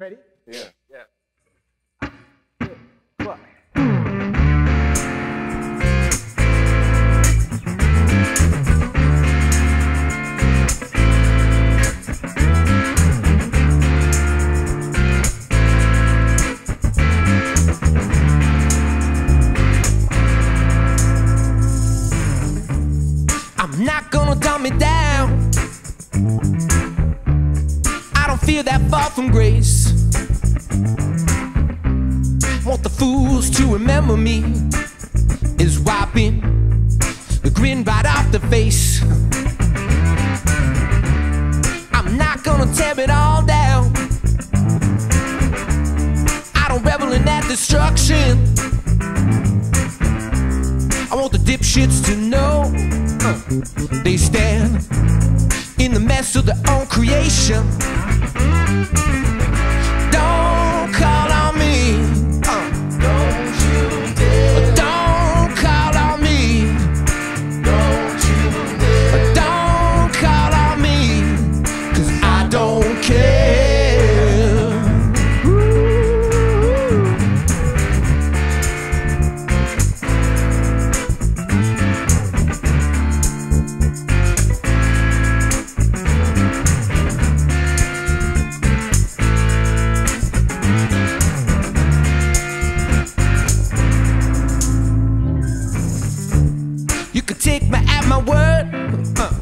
Ready? Yeah. Yeah. What? I'm not gonna dumb it down. Feel that far from grace. Want the fools to remember me is wiping the grin right off the face. I'm not gonna tear it all down. I don't revel in that destruction. I want the dipshits to know uh, they stand in the mess of their own creation. Don't take me at my word. Uh,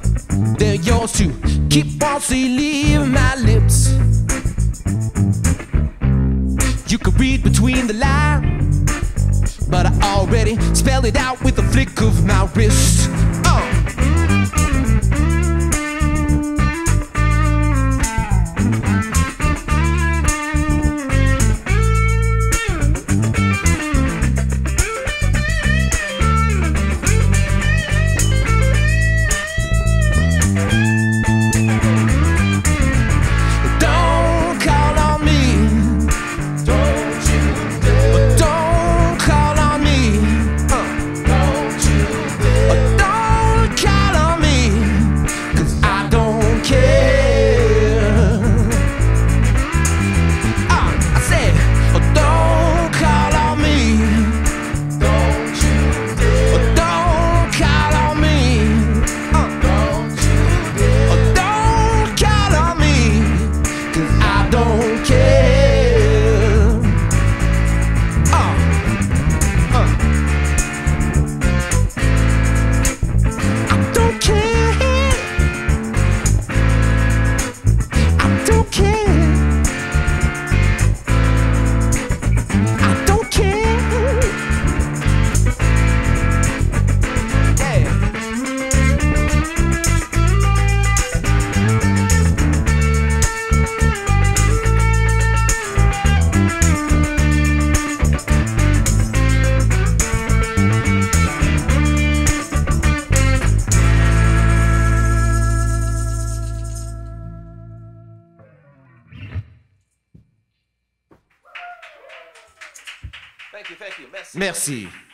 they're yours to keep falsely leaving my lips. You could read between the lines, but I already spell it out with a flick of my wrist. Thank you, thank you. Merci. Merci.